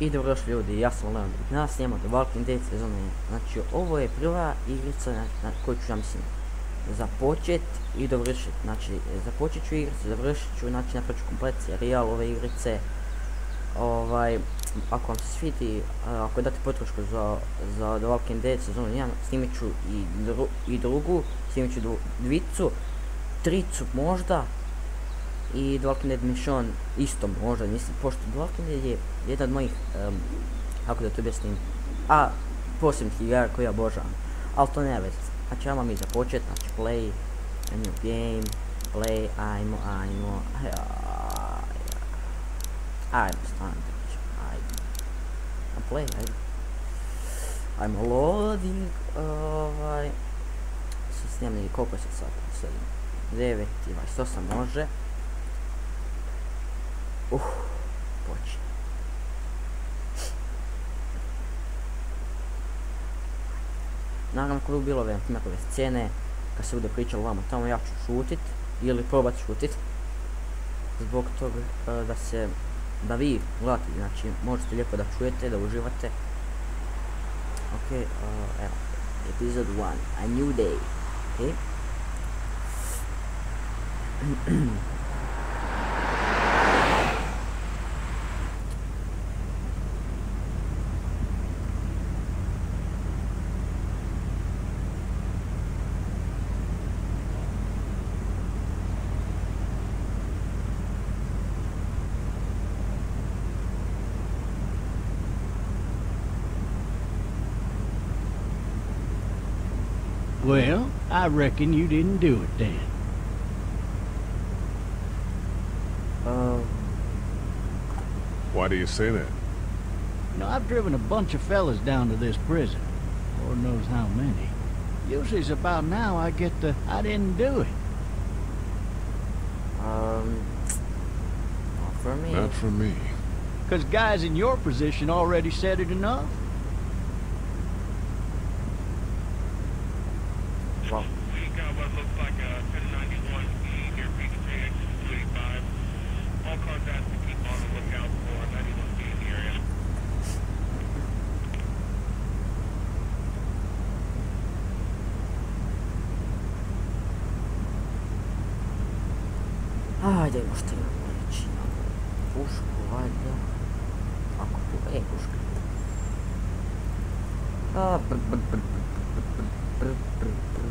I dobro došli ljudi, ja sam Leon i danas snijemo The Walking Dead sezona 1. Znači ovo je prva igrica na, na koju ću ja mislim započet i dovršit. Znači započet ću igricu, završit ću, znači napravit ću komplet serijal ove igrice. Ovaj, ako vam se svidi, eh, ako date potrošku za, za The Walking Dead sezonu 1, snimit ću i, dru, i drugu, snimit ću dvicu, tricu možda, i The Walking Dead Mission isto možda, nisam, pošto The Walking Dead je jedan od mojih, um, kako da to objasnim, a posebnih igara koje ja obožavam, ali to ne veze. Znači, ajmo mi započet, znači play, a new game, play, ajmo, ajmo, ajmo, stvarno, ajmo, a play, ajmo, ajmo loading, ovaj, sad snimljeni koliko se sad, 7, 9 i 28 može, Uh, počne. Naravno, ako bi bilo ove nekove scene, kad se bude pričalo vamo tamo, ja ću šutit, ili probat šutit. Zbog toga e, da se, da vi gledate, znači, možete lijepo da čujete, da uživate. Ok, uh, evo, episode 1, a new day, ok. Well, I reckon you didn't do it then. Um. Why do you say that? You know, I've driven a bunch of fellas down to this prison. Lord knows how many. Usually it's about now I get the, I didn't do it. Um. Not for me. Not for me. Because guys in your position already said it enough. Well, We got what looks like a 1091E near PJ 285. All cars asked to keep on the lookout for 91B in the area. Ajde, ima što imamo reći. Pušku, valjda. Ako pu... E, puška. A, br, br, br, br, br, br, br, br, br.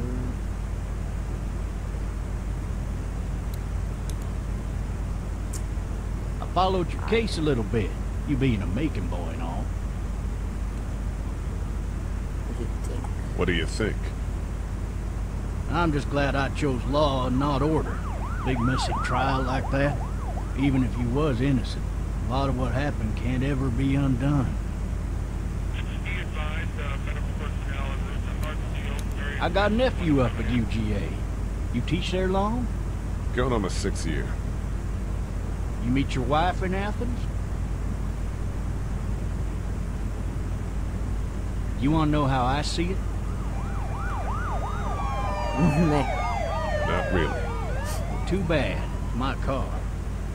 I followed your case a little bit, you being a Macon boy and all. What do you think? What do you think? I'm just glad I chose law and not order. Big messy trial like that, even if you was innocent, a lot of what happened can't ever be undone. Be advised, uh, medical personnel en route to Hartsfield. Area I got a nephew up at UGA. You teach there long? Going on my sixth year. You meet your wife in Athens? You want to know how I see it? Not really. Too bad. It's my car.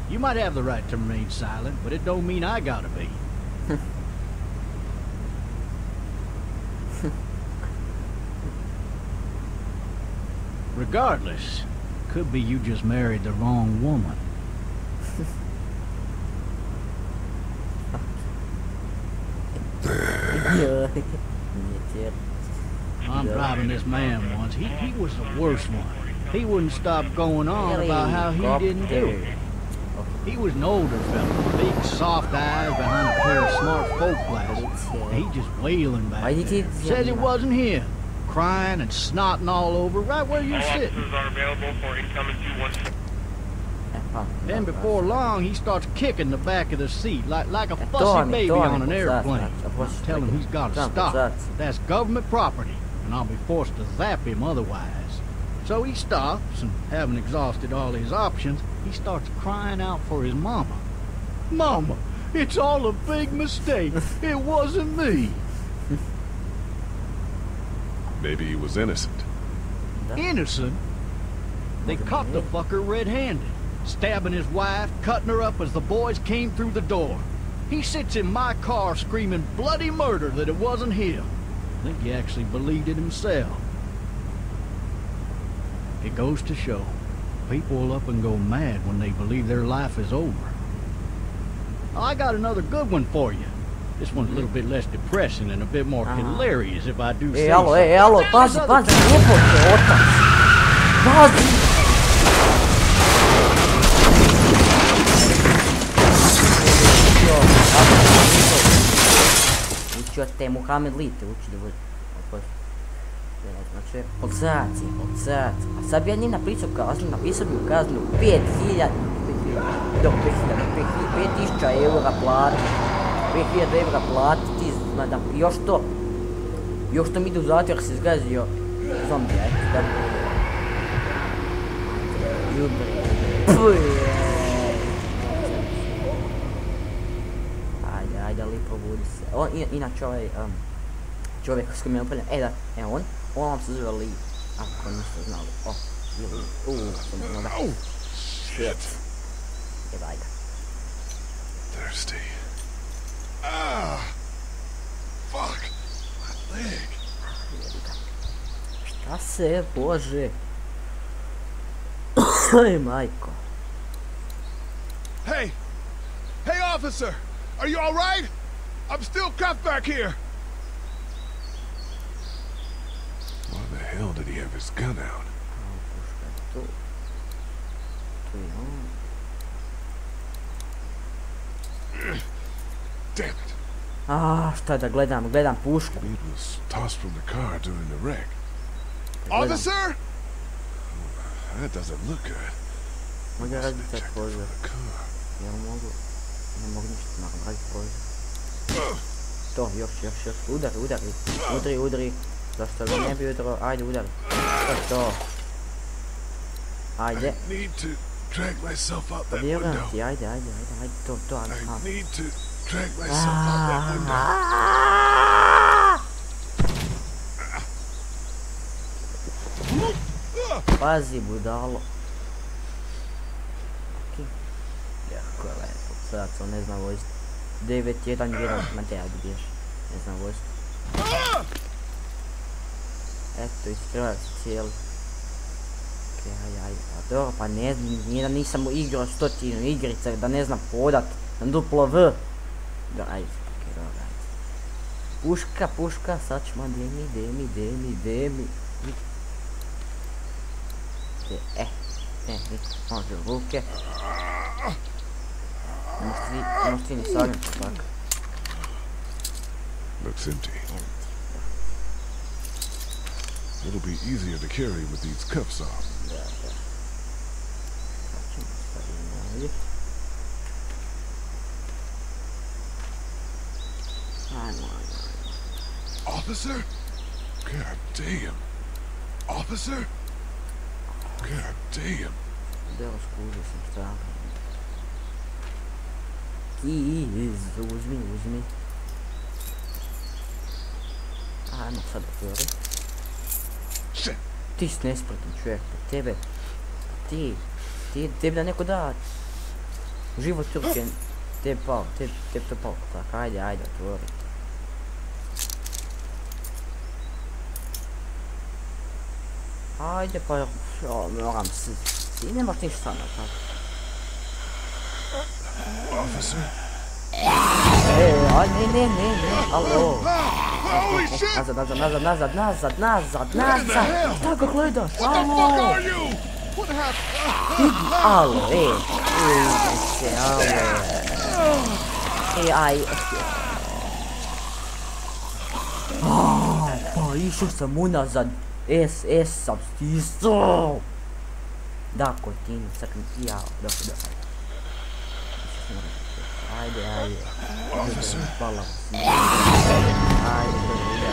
You might have the right to remain silent, but it don't mean I gotta be. Regardless, could be you just married the wrong woman. I'm driving this man once. He, he was the worst one. He wouldn't stop going on about how he didn't do it. He was an older fella, big soft eyes behind a pair of smart folk glasses. And he just wailing back Why he- there. Says it wasn't him. Crying and snotting all over right where you're sitting. officers are available for incoming 216. Then before long, he starts kicking the back of the seat like, like a to fussy baby on an airplane. a pošto I tell him he's got to stop. That's government property, and I'll be forced to zap him otherwise. So he stops, and having exhausted all his options, he starts crying out for his mama. Mama, it's all a big mistake. It wasn't me. Maybe he was innocent. Innocent? They caught the fucker red-handed, stabbing his wife, cutting her up as the boys came through the door. He sits in my car screaming bloody murder that it wasn't him. I think he actually believed it himself. It goes to show, people will up and go mad when they believe their life is over. I got another good one for you. This one's a little bit less depressing and a bit more Ah. hilarious if I do say Ej, alo, so. ej, alo, pazi, pazi, jebote, otac. Pazi. Učio te Muhammed Li te uči da bude. Oprosti. Znači, ocaci, ocaci. A sad bi ja njih napisao kaznu, napisao bi u kaznu 5000, do 5000, 5000 eura plati. 5000 eura plati, ti zna da, još to. Još to mi ide u zatvor se zgazio zombi, ajde, da. Ljubre. Puje. Ajde, ajde, ali probudi se. On, inače ovaj, um, čovjek s kojim je upravljam, e da, e on, on vam se zove Lee, ako niste znali. O, ili, uuu, sam znao da. Shit. Evo, ajde. Thirsty. Ah! Fuck! My leg. Šta se, bože? Ej, majko. Hey! Hey, officer! Are you all right? I'm still cuffed back here. His gun out? Damn it! A, šta da gledam, gledam pušku. Weed was tossed from the car during the wreck. Officer? That doesn't look good. Must raditi the car. Jel mogu? Ne mogu ništa, moram raditi prozor. To, još, još, još. Udari, udari. Udri, udri. Zašto bi ne bi udalo? Ajde udali. Što to? Ajde. Pa vjerujem ti, ajde, ajde, ajde, ajde, to, to, ajde, ah. Pazi budalo. Jako je lepo, sada se on ne zna vojstvo. 9-1-1, ma te ja ne zna vojstvo. Eto, iskrivaju se cijeli. Okej, ajde, ajde, pa dobro, pa ne znam, nije da nisam igrao stotinu igrica, da ne znam hodat. Na duplo V. Da, ajde, okej, dobro, ajde. Puška, puška, sad ćemo demi, demi, demi, demi. Te, e, e, niko, može u ruke. Ne možete vi, ne možete vi ni sagnuti tako. Looks empty. It'll be easier to carry with these cuffs off. Officer? God damn. Officer? God damn. Deo skužio sam stvarno. Keys, uzmi, uzmi. Ajmo sad otvori. Shit. Ti si nespretan čovjek, pa tebe, ti, ti, tebi da neko da život Turke, tebi pao, tebi, tebi to pao, tako, ajde, ajde, otvori. Ajde, pa, ja, moram se, ti nemaš ništa sa mnom, tako. Officer? E, aj, ne, ne, ne, ne, alo. Holy shit! Nazad, nazad, nazad, nazad, nazad, nazad, nazad, hell? šta ga gledaš, What the fuck alo. are you? What happened? Alo, e, ide se, alo. E, aj. Ah, pa išao sam unazad. S, S sam stisao. Da, kotini, crkni, jao, dobro, dobro. Ajde, ajde. Officer? Hvala. Ajde, dobro, ide.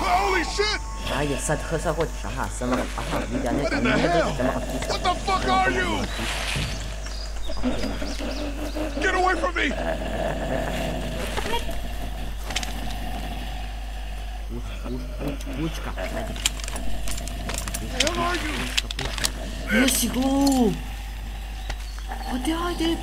Holy shit! Ajde, sad, h- sad hoćeš, aha, sam moram, aha, vidi, ja ne, What in ne the hell? držite, moram stisati. What the fuck are you? Get away from me! Pučka, ajde. The hell are you? Jesi glup! Ajde,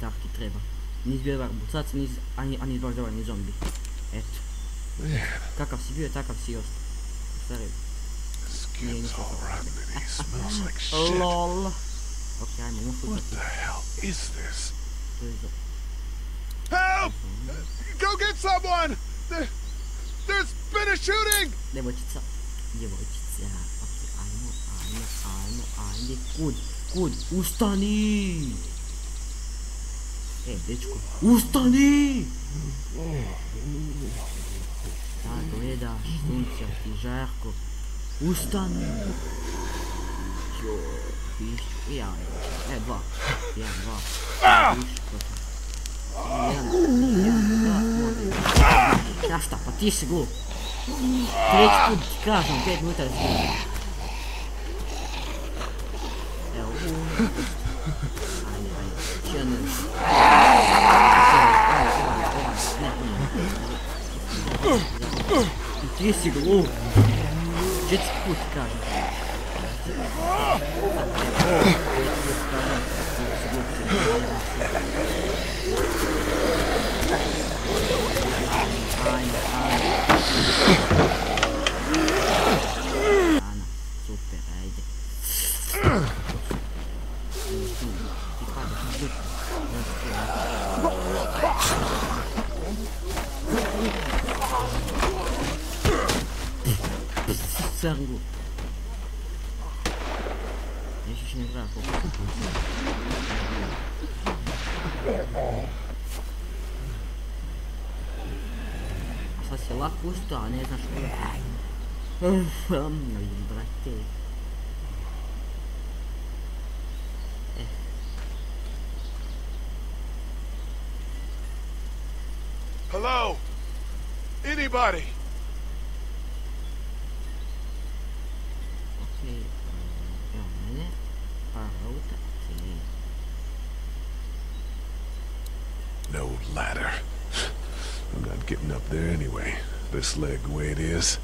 tak ti treba. Nis bio dobar bucac, nis, ani, ani baš dobar ni zombi. Eto. Kakav si bio, takav si i ostao. Stari, Skin's all rotten and he smells like shit. lol. Ok, ajmo, idemo What fukat. the hell is this? To je to. Help! Go get someone! There's been a shooting! Djevojčica, djevojčica, ok, ajmo, ajmo, ajmo, ajde, kud, kud, ustani! E, dečko, ustani! Da gledaš, sunce ti žarko, ustani! Jo, pišću, i ja, e, dva, jedan, dva, pišću, jedan, jedan, dva, može. Ja šta, pa ti si glup. Treći put ti kažem, pet minuta da si Evo, ajde, ajde, še ne I ti si glup. Četiri put ti kažem. Ajde, ajde. Ana, super, ajde. Ti padaš na dušu. Crngu. Ježiš, nevrá, A sad si lako ustao, a ne znaš ko je. Oj. Hello? Anybody? Ok, evo mene. Par. No ladder. I'm not getting up there anyway. This leg the way it is.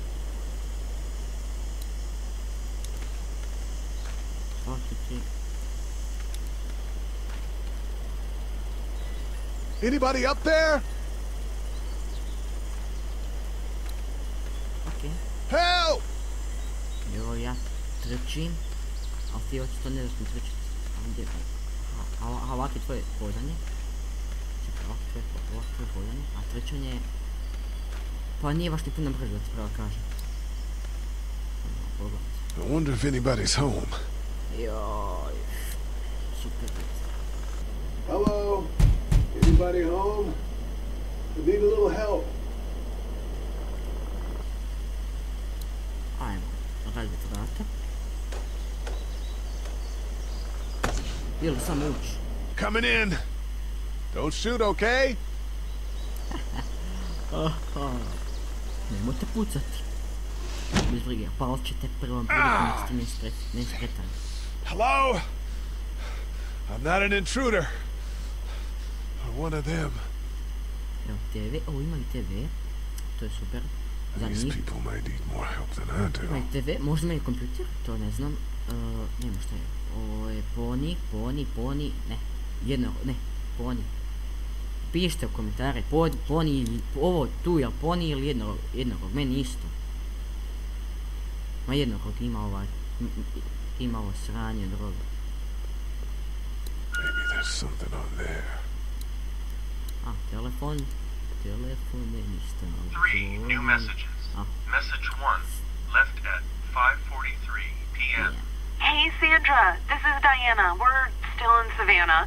Anybody up there? Ok. Help! Evo ja trčim, ali ti očito ne znaš mi trčiti. A gdje? A, a, a ovak je tvoje hodanje. Čekaj, ovak je tvoje, ovak je tvoje hodanje. A trčanje je... Pa nije baš ni puno brže da ti pravo kažem. Ajmo pogledat. I wonder if anybody's home. Joj. Super. Hello? Anybody home? I need a little help. Ajmo, razbiti vrata. Ili samo ući. Coming in. Don't shoot, okay? Nemojte pucati. Bez brige, pal ćete prvom prilikom ako ste nespret, nespretan. Hello? I'm not an intruder. I'm one of them. Evo TV, o ima i TV. To je super. Za These njih. people might need more help than I Ima do. i TV, možda ima i kompjuter, to ne znam. Uh, nema šta je. Ovo je poni, poni, poni, ne. Jedno, ne, poni. Pišite u komentare, pod, poni, ovo tu je poni ili jedno, jednorog, meni isto. Ma jednorog ima ovaj, m- m- ima ovo sranje od roga. Maybe there's something on there. A, telefon, telefon je ništa. Three new messages. Ah. Message one, left at 5:43 p.m. Hey, Sandra. This is Diana. We're still in Savannah.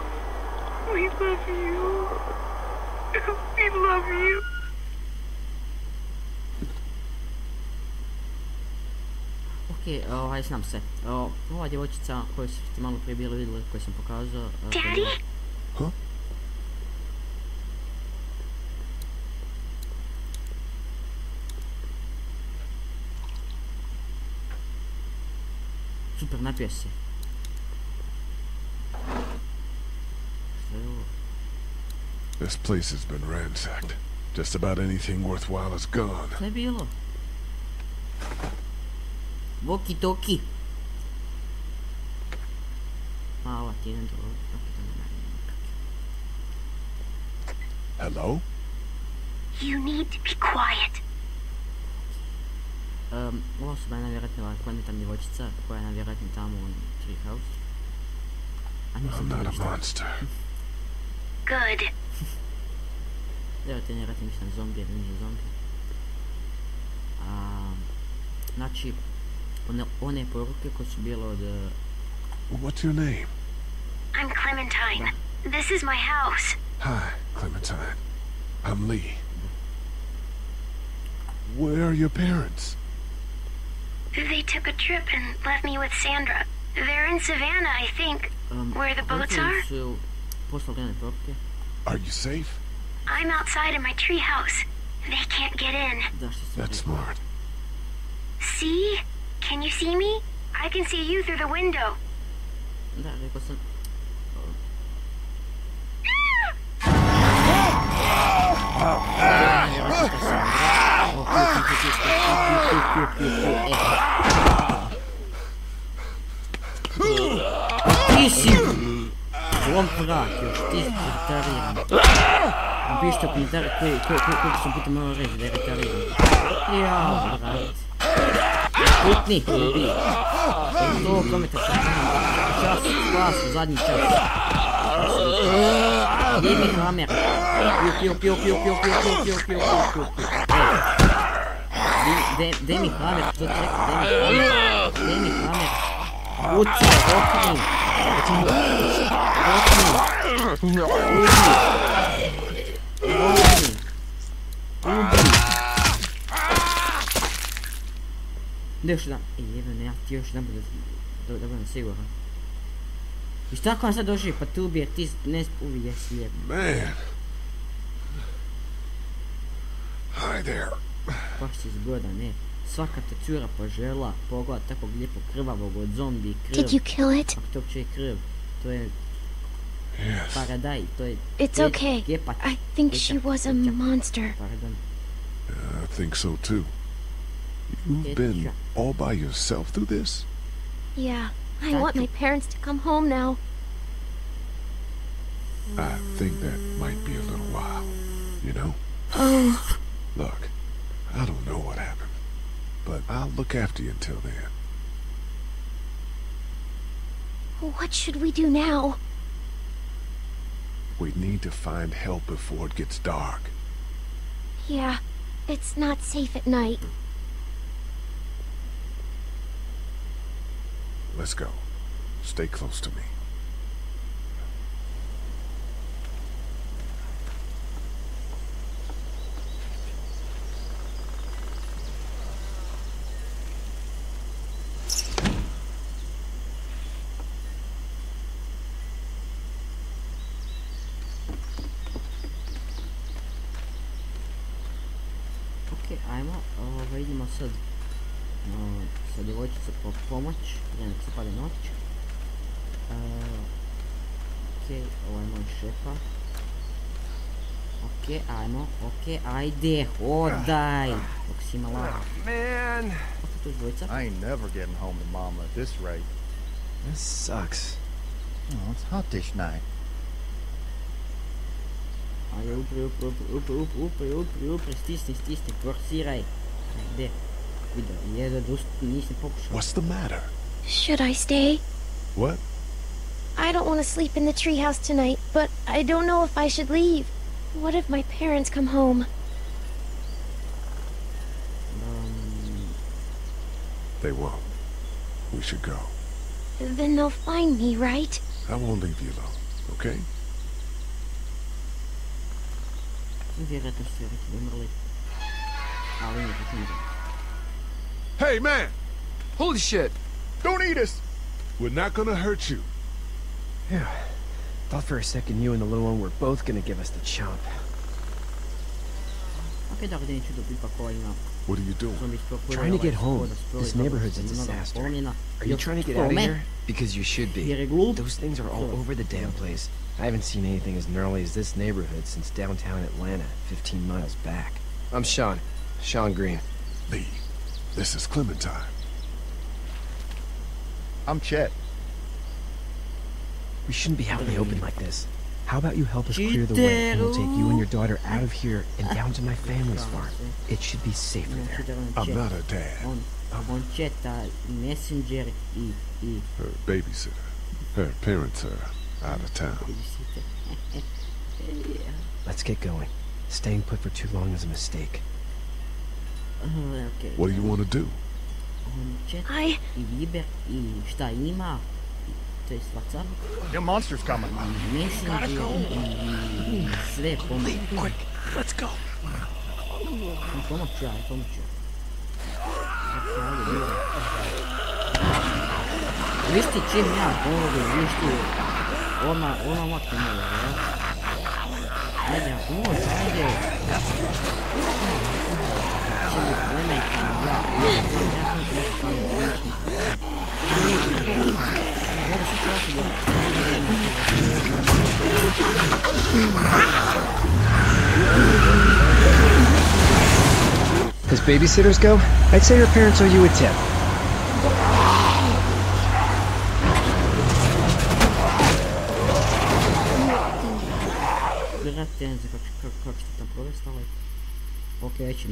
We love you. We love you. Ok, ovaj, znam se. O, ova djevojčica koju ste malo prije bili vidjeli, koju sam pokazao. Daddy? Huh? Super, napio si. This place has been ransacked. Just about anything worthwhile is gone. Nebula. Woki doki. Hello? You need to be quiet. Um, ovo su najvjerojatnije ova planeta djevojčica koja je najvjerojatnije tamo u Treehouse. I'm not a monster. Good. Vjerojatno vjerojatno mislim zombi ili nije zombi. A, znači, one, one poruke koje su bile od... What's your name? I'm Clementine. This is my house. Hi, Clementine. I'm Lee. Where are your parents? They took a trip and left me with Sandra. They're in Savannah, I think. Um, Where the boats roditelji are? su poslali one poruke. Are you safe? I'm outside in my treehouse. They can't get in. Da, što sam That's smart. See? Can you see me? I can see you through the window. Da, Zvon prak, još ti je retariran. Napišite u komentari koji, koji, koji, koji sam putem malo reći da je retariran. Ja, brat. Putni, ubi. Sto kometa sam sam. Čas, zadnji čas. Gdje mi hamer? Pio, pio, pio, pio, pio, pio, pio, pio, pio, pio, pio, pio, Gdje mi hamer? Što ti rekao? Gdje mi hamer? Gdje? Uci, okni! Da još jedan, ej jebene, ja ti još jedan da, da, da budem siguran. I šta ako vam sad doživi, pa tu ubije, ti ne ubije slijep. Man. Hi there. Baš si zgodan, ne. Svaka te cura požela pogled takvog lijepog krvavog od zombi krv. Did you kill it? Ako to uopće je krv, to je Yes. paradaj, to je... It's je okay. Gepat. I think she was a monster. Pardon. I think so too. You've been all by yourself through this? Yeah, I want my parents to come home now. I think that might be a little while. You know? Oh, Look, I don't know what happened, but I'll look after you until then. what should we do now? We need to find help before it gets dark. Yeah, it's not safe at night. Let's go. Stay close to me. Айма видимо с содействуется по помощь я написал ночь окей ovaj moj šefa Ok, ajmo, ok, ajde, hodaj! Dok si imala... Ah, man! I ain't never getting home to mama at this rate. This sucks. Oh, it's hot this night. Ajde, upri, upri, upri, upri, upri, upri, upri, upri, stisni, stisni, forsiraj. Ajde. video. Je da dust, nisam pokušao. What's the matter? Should I stay? What? I don't want to sleep in the treehouse tonight, but I don't know if I should leave. What if my parents come home? Um, They won't. We should go. Then they'll find me, right? I won't leave you alone, okay? Vjerojatno su već umrli. Ali nije to sam Hey, man! Holy shit! Don't eat us! We're not gonna hurt you. Yeah. Thought for a second you and the little one were both gonna give us the chomp. Ok, dobro, da neću dobiti pa koja ima What are you doing? Trying to get home. This dobro, neighborhood's a disaster. Are you trying to get out of here? Because you should be. Those things are all over the damn place. I haven't seen anything as gnarly as this neighborhood since downtown Atlanta, 15 miles back. I'm Shawn. Shawn Greene. Lee, this is Clementine. I'm Chet. We shouldn't be out in the open like this. How about you help us clear the way, and we'll take you and your daughter out of here and down to my family's farm. It should be safer there. I'm not a dad. On, on četa i Messenger i, i Her babysitter. Her parents are out of town. Let's get going. Staying put for too long is a mistake. Ok. What do you want to do? I... i Viber i šta ima. i- To je WhatsApp Them monsters coming. i, i sve pomoć. Quick, let's go. Pomoć ja, pomoć ću. Ok, ajde, dobro. Viš ti čim ja pomogu, viš ti ona, ona makne moja, ja? Ajde, može, ajde. Čim je plemenka, ja, ja, ja sam nešto stavio, znači. Dobro, sad ću ja se dobro. As babysitters go, I'd say her parents owe you a tip. Gledajte, ne znam kako, kako, kako ćete tam provesti, ali... Ok, već je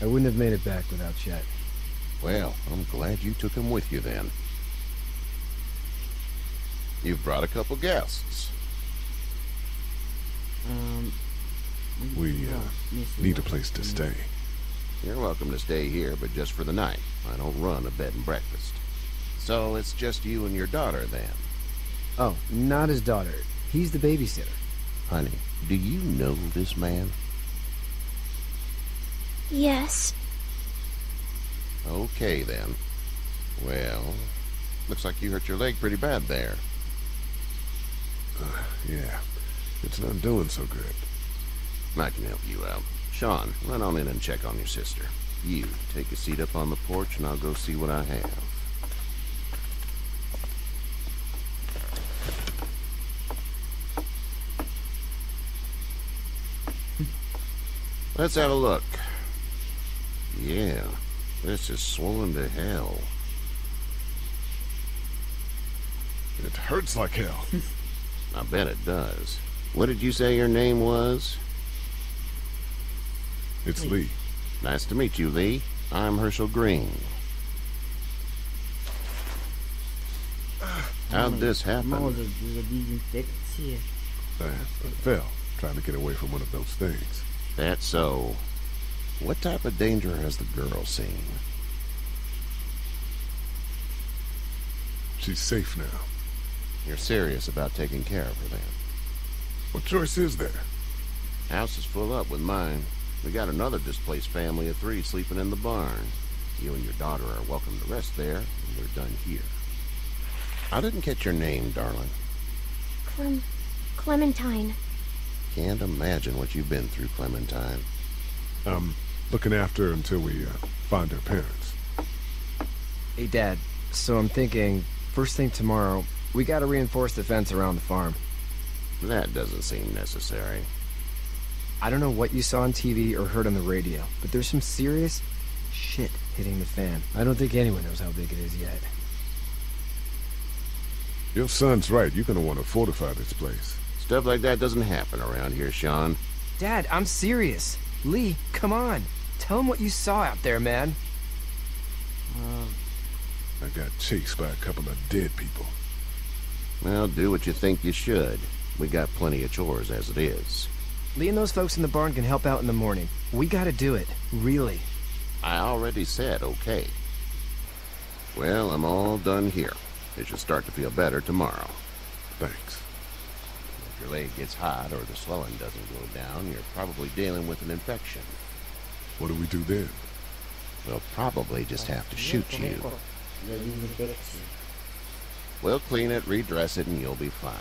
I wouldn't have made it back without Chet. Well, I'm glad you took him with you then. You've brought a couple guests. Um, We, ja, uh, need a place to stay. You're welcome to stay here, but just for the night. I don't run a bed and breakfast. So it's just you and your daughter then. Oh, not his daughter. He's the babysitter. Honey, do you know this man? Yes. Okay then. Well, looks like you hurt your leg pretty bad there. Yeah, it's not doing so good. I can help you out. Shawn, run on in and check on your sister. You, take a seat up on the porch and I'll go see what I have. Let's have a look. Yeah, this is swollen to hell. It hurts like hell. I bet it does. What did you say your name was? It's Lee. Nice to meet you, Lee. I'm Hershel Greene. How'd this happen? za, za dezinfekcije. I, I fell trying to get away from one of those things. That's so. What type of danger has the girl seen? She's safe now. You're serious about taking care of her then? What choice is there? House is full up with mine. We got another displaced family of three sleeping in the barn. You and your daughter are welcome to rest there, and we're done here. I didn't catch your name, darling. Clem... Clementine. Can't imagine what you've been through, Clementine. I'm looking after her until we uh, find her parents. Hey, Dad. So I'm thinking, first thing tomorrow, we gotta reinforce the fence around the farm. That doesn't seem necessary. I don't know what you saw on TV or heard on the radio, but there's some serious shit hitting the fan. I don't think anyone knows how big it is yet. Your son's right. You're gonna want to fortify this place. Stuff like that doesn't happen around here, Shawn. Dad, I'm serious. Lee, come on. Tell him what you saw out there, man. Um, I got chased by a couple of dead people. Well, do what you think you should. We got plenty of chores as it is. Lee and those folks in the barn can help out in the morning. We gotta do it. Really. I already said okay. Well, I'm all done here. It should start to feel better tomorrow. Thanks. If your leg gets hot or the swelling doesn't go down, you're probably dealing with an infection. What do we do then? We'll probably just have to shoot you. We'll clean it, redress it, and you'll be fine.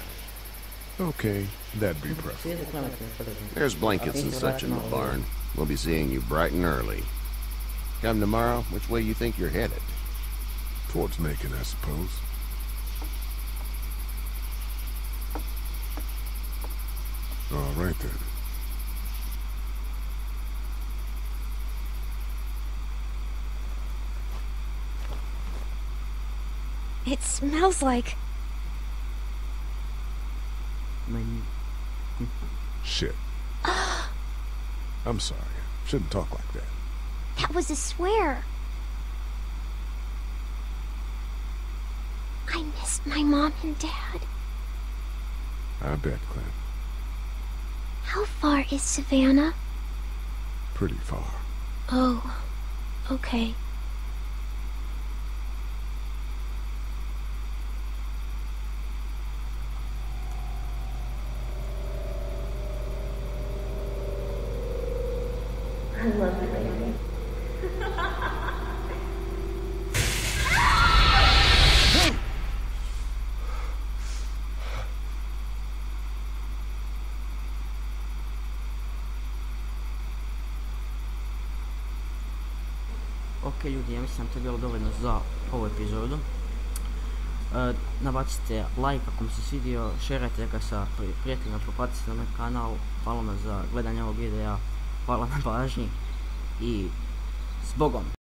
Okay, that'd be preferable. Fie de Clementine, fără de- There's blankets and such in the barn. We'll be seeing you bright and early. Come tomorrow, which way you think you're headed? Towards Macon, I suppose. All right then. It smells like... Shit. I'm sorry. Shouldn't talk like that. That was a swear. I missed my mom and dad. I bet, Clem. How far is Savannah? Pretty far. Oh, okay. Sam to bilo dovoljno za ovu epizodu. E, nabacite like ako vam se svidio, šerajte ga sa prijateljima, propatite na moj kanal. Hvala vam za gledanje ovog videa, hvala na pažnji i s Bogom!